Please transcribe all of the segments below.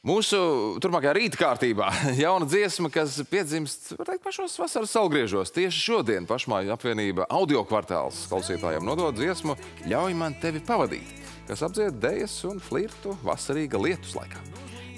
Mūsu turpmākajā rīta kārtībā jauna dziesma, kas piedzimst teikt, pašos vasaras salgriežos. Tieši šodien pašmāju apvienība audio kvartāls klausītājiem nodod dziesmu Ļauj man tevi pavadīt, kas apdzied dejas un flirtu vasarīga lietus laikā.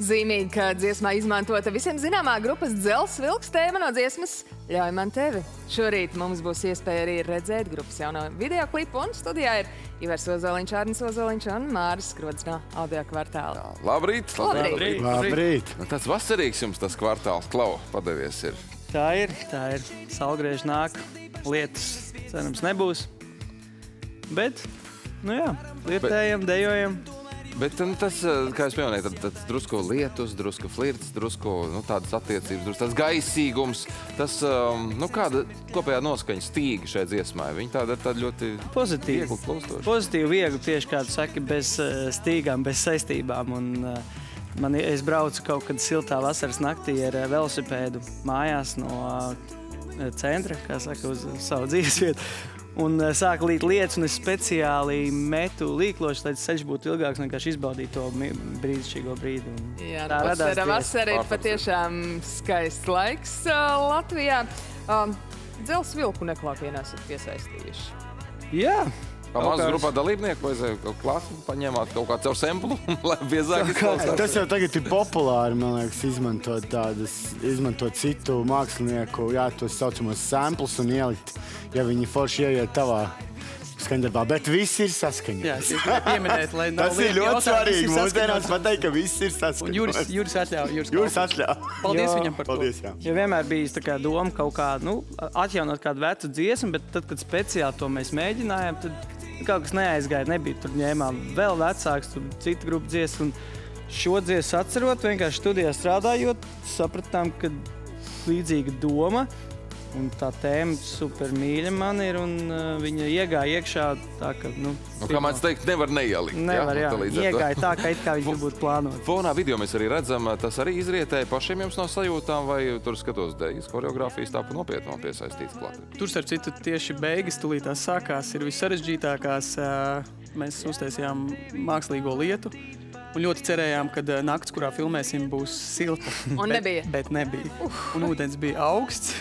Zīmīgi, ka dziesmā izmantota visiem zināmā grupas dzels vilks tēma no dziesmas Ļauj man tevi. Šorīt mums būs iespēja arī redzēt grupas jauno videoklipu, un studijā ir Ivars Ozoliņš, Arnis Ozoliņš un Māris Skrods no audio kvartāla. Labrīt! Labrīt! Labrīt! Nu, tāds vasarīgs jums tas kvartāls klau padevies ir. Tā ir, tā ir. Salgriež nāk, lietas cerams nebūs. Bet, nu jā, lietējam, dejojam. Bet nu, tas, eh, kā es pieminēju, tad, tad drusku lietus, drusku flirts, drusku nu, tādas attiecības, drusku tāds gaisīgums. Tas, um, nu, kāda kopējā noskaņa stīga šai dziesmai? Viņa tāda ir tāda ļoti Pozitīvi. viegli plūstoša. Pozitīvi, viegli, tieši kā tu saki, bez eh, stīgām, bez saistībām. Un, eh, man, es braucu kaut kad siltā vasaras naktī ar velosipēdu mājās no centra, kā saka, uz savu dzīves vietu. Un eh, sāk līt lietas, un es speciāli metu līklošus, lai ceļš būtu ilgāks un vienkārši izbaudītu to brīnišķīgo brīdi. Un Jā, tā nu, radās vasara, vasara ir patiešām skaists laiks uh, Latvijā. Um, Dzels vilku neklātienē esat piesaistījuši. Jā, Kā mazā grupā dalībnieku vajadzēja kaut klāt, paņēmāt kaut kādu caur semplu, lai biezāk izklausās. Tas jau tagad ir populāri, man liekas, izmantot tādas, izmantot citu mākslinieku, jā, tos saucamos samplus un ielikt, ja viņi forši ieiet tavā skaņdarbā. Bet viss ir saskaņā. jā, pieminēt, lai nav Tas ir ļoti svarīgi. viss ir Mūsdienās saskaņots. pateikt, ka viss ir saskaņā. Un Juris, Juris atļauj. Juris, Jūras atļauj. Paldies Jā, viņam par to. Paldies, jā. Jo vienmēr bija tā kā doma kaut kāda, nu, atjaunot kādu vecu dziesmu, bet tad, kad speciāli to mēs mēģinājām, tad kaut kas neaizgāja. Nebija tur ņēmām vēl vecāks, tur cita grupa dziesmu. Un šo dziesmu atcerot, vienkārši studijā strādājot, sapratām, ka līdzīga doma. Un tā tēma super mīļa man ir, un uh, viņa iegāja iekšā tā, ka, nu, Nu, kā man teikt, nevar neielikt. nevar, jā, Nu, tā līdz ar to- iegāja tā, ka it kā viņš būtu plānots. Fonā video mēs arī redzam, tas arī izrietēja pašiem jums no sajūtām, vai tur skatos dejas koreogrāfijas tāpat nopietni vēl piesaistīts klāt. Tur, starp citu, tieši beigas tulītās sākās, ir vissarežģītākās. ā, Mēs uztaisījām mākslīgo lietu. Un ļoti cerējām, ka ā, naktis, kurā filmēsim, būs silta. Un bet, nebija. Bet nebija. Un ūdens bija augsts.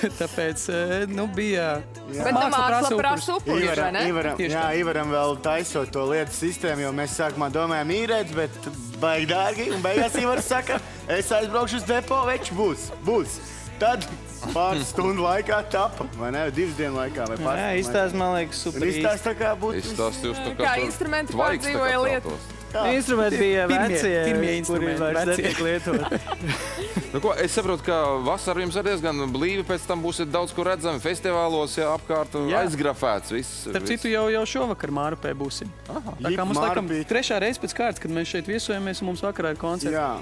Tāpēc ā, nu, bija. Bet māksla prasa upurus, vai ne? Ivaram, jā, tā. Ivaram vēl taisot to lietu sistēmu, jo mēs sākumā domājām īrēt, bet baigi dārgi. Un beigās Ivars saka, es aizbraukšu uz depo, več būs, būs. Tad pāris stundu laikā tapa, vai ne? Divas dienu laikā vai pāris. Jā, izstāsta, man liekas, super. izstāst tā kā būtu. Izstāst jūs tā Kā tur instrumenti tvaiks tā kā pārdzīvoja lietu. Instrumenti bija Pirmie- vecie, pirmie kuri instrumenti, vairs vecie. netiek lietoti. Nu, ko, es saprotu, ka vasarā jums ir diezgan blīvi, pēc tam būsiet daudz kur redzami festivālos, jā, apkārt Jā. aizgrafēts. Viss, Starp viss. citu, jau, jau šovakar Mārupē būsim. Aha. Tā kā mums laikam trešā reize pēc kārtas, kad mēs šeit viesojamies, un mums vakarā ir koncerts. Jā.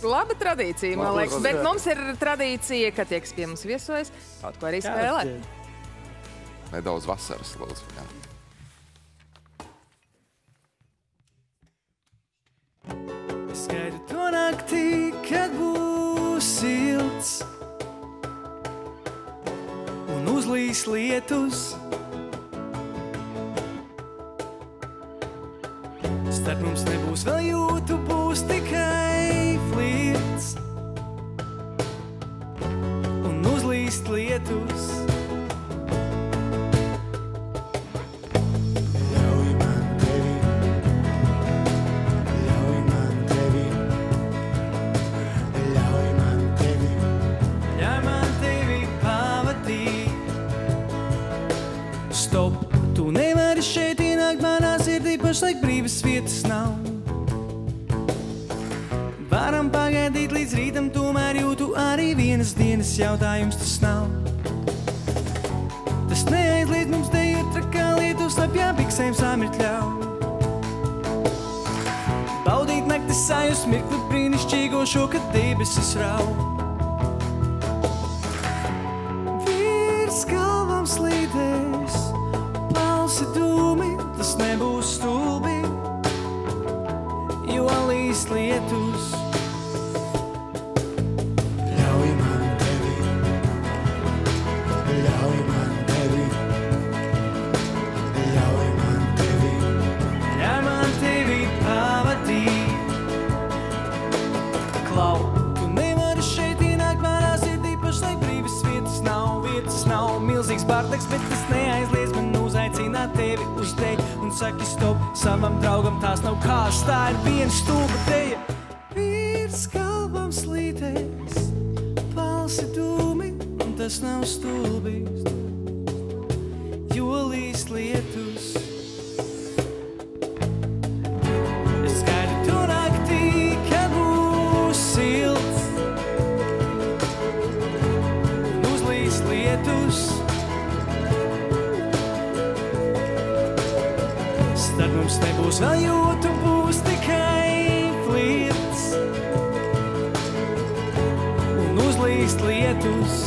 Laba tradīcija, man liekas. Bet mums ir tradīcija, ka tie, kas pie mums viesojas, kaut ko arī spēlē. Nedaudz vasaras lūdzu. jā. Uzlīs lietus. Starp mums nebūs vēl jūtu, būs tikai flirts un uzlīst lietus. Pašlaik brīvas vietas nav. Varam pagaidīt līdz rītam, tomēr jūtu arī vienas dienas jautājums tas nav. Tas neaizliedz mums ir trakā lietu slapjā piksēm samirt ļauj. Baudīt naktis sajūs mirkli brīnišķīgo šo, kad debesis rauj. šūbi, jo līs lietus. Ļauj man tevi, ļauj man tevi, ļauj man tevi. Ļauj man tevi pavadīt. Klau, tu nevari šeit ienākt manā sirdī, pašlaik brīvas vietas nav, vietas nav. Milzīgs pārteks, bet tas neaizliet. Un saki, stop, savam draugam tās nav kāds, tā ir viena stūba teja. Virs galvam slītēs, balsi dūmi, un tas nav stulbīs, jo līst lietus. Starp mums nebūs vēl jūtu, būs tikai flirts un uzlīst lietus.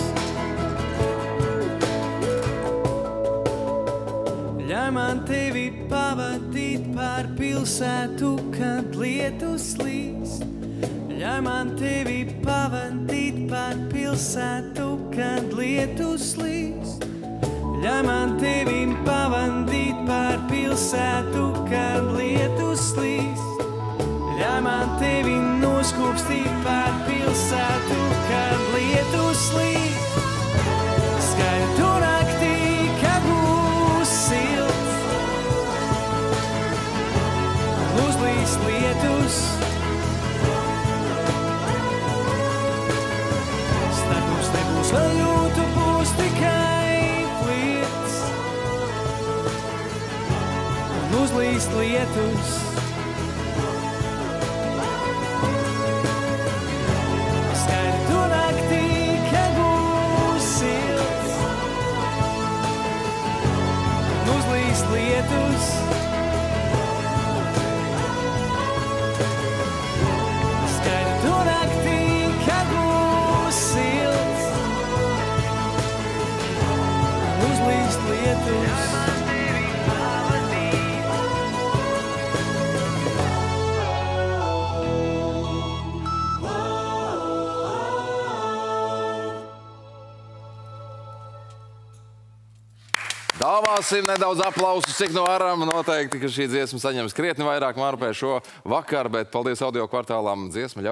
Ļauj man tevi pavadīt pār pilsētu, kad lietus līst. Ļauj man tevi pavadīt pār pilsētu, kad lietus līst. Ļauj man tevi pavadīt pār pilsētu, kad lietus līst. Ļauj man tevi noskūpstīt pār pilsētu, kad lietus līst. Un uzlīst lietus. Dāvāsim nedaudz aplausus, cik no varam. Noteikti, ka šī dziesma saņems krietni vairāk mārpē šo vakaru, bet paldies audio kvartālām dziesmu.